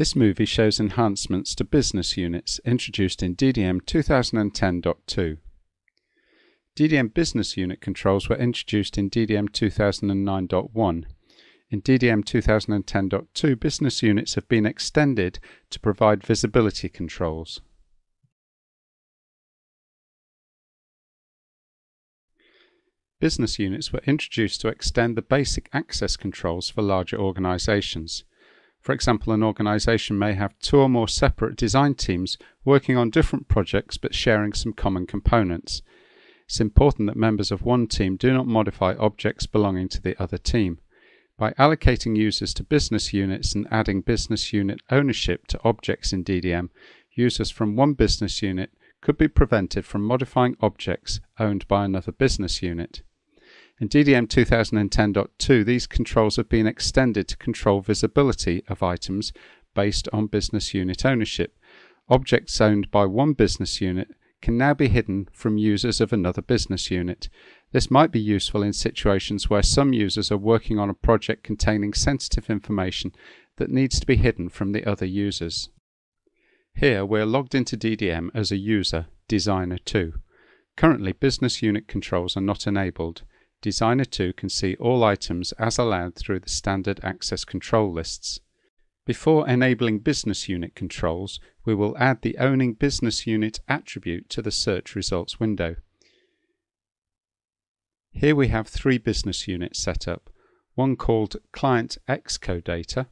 This movie shows enhancements to business units introduced in DDM 2010.2. DDM business unit controls were introduced in DDM 2009.1. In DDM 2010.2, business units have been extended to provide visibility controls. Business units were introduced to extend the basic access controls for larger organizations. For example, an organization may have two or more separate design teams working on different projects but sharing some common components. It's important that members of one team do not modify objects belonging to the other team. By allocating users to business units and adding business unit ownership to objects in DDM, users from one business unit could be prevented from modifying objects owned by another business unit. In DDM 2010.2, these controls have been extended to control visibility of items based on business unit ownership. Objects owned by one business unit can now be hidden from users of another business unit. This might be useful in situations where some users are working on a project containing sensitive information that needs to be hidden from the other users. Here we're logged into DDM as a user, Designer 2. Currently business unit controls are not enabled. Designer 2 can see all items as allowed through the standard access control lists. Before enabling business unit controls, we will add the owning business unit attribute to the search results window. Here we have three business units set up, one called Client Xco Data,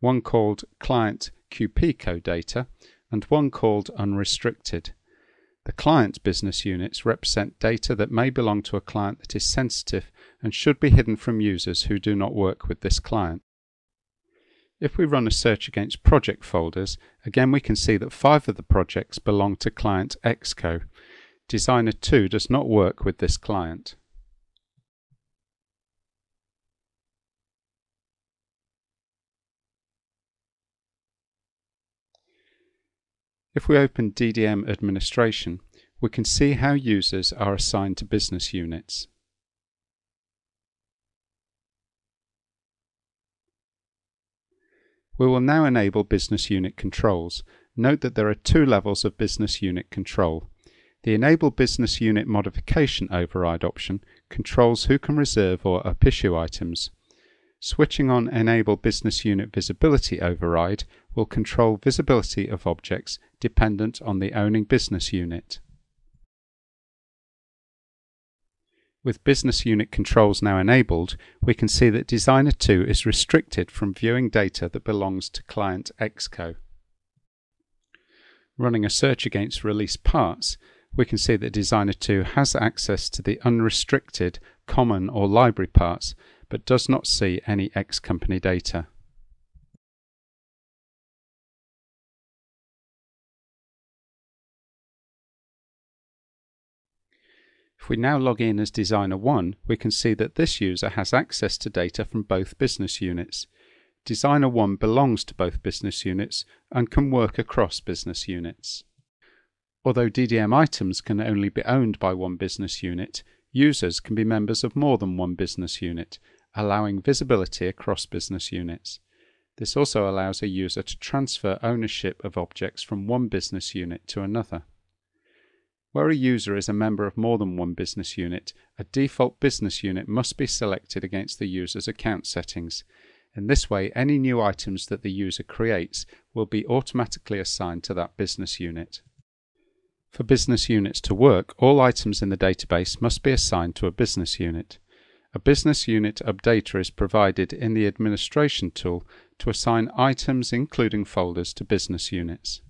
one called Client QPCO Data, and one called Unrestricted. The client business units represent data that may belong to a client that is sensitive and should be hidden from users who do not work with this client. If we run a search against project folders, again we can see that five of the projects belong to client Xco. Designer 2 does not work with this client. If we open DDM administration, we can see how users are assigned to business units. We will now enable business unit controls. Note that there are two levels of business unit control. The Enable Business Unit Modification override option controls who can reserve or up-issue items. Switching on Enable Business Unit Visibility override will control visibility of objects dependent on the owning business unit. With business unit controls now enabled, we can see that Designer 2 is restricted from viewing data that belongs to client Exco. Running a search against release parts, we can see that Designer 2 has access to the unrestricted common or library parts but does not see any X company data. If we now log in as Designer 1, we can see that this user has access to data from both business units. Designer 1 belongs to both business units and can work across business units. Although DDM items can only be owned by one business unit, users can be members of more than one business unit, allowing visibility across business units. This also allows a user to transfer ownership of objects from one business unit to another. Where a user is a member of more than one business unit, a default business unit must be selected against the user's account settings. In this way, any new items that the user creates will be automatically assigned to that business unit. For business units to work, all items in the database must be assigned to a business unit. A business unit updater is provided in the administration tool to assign items including folders to business units.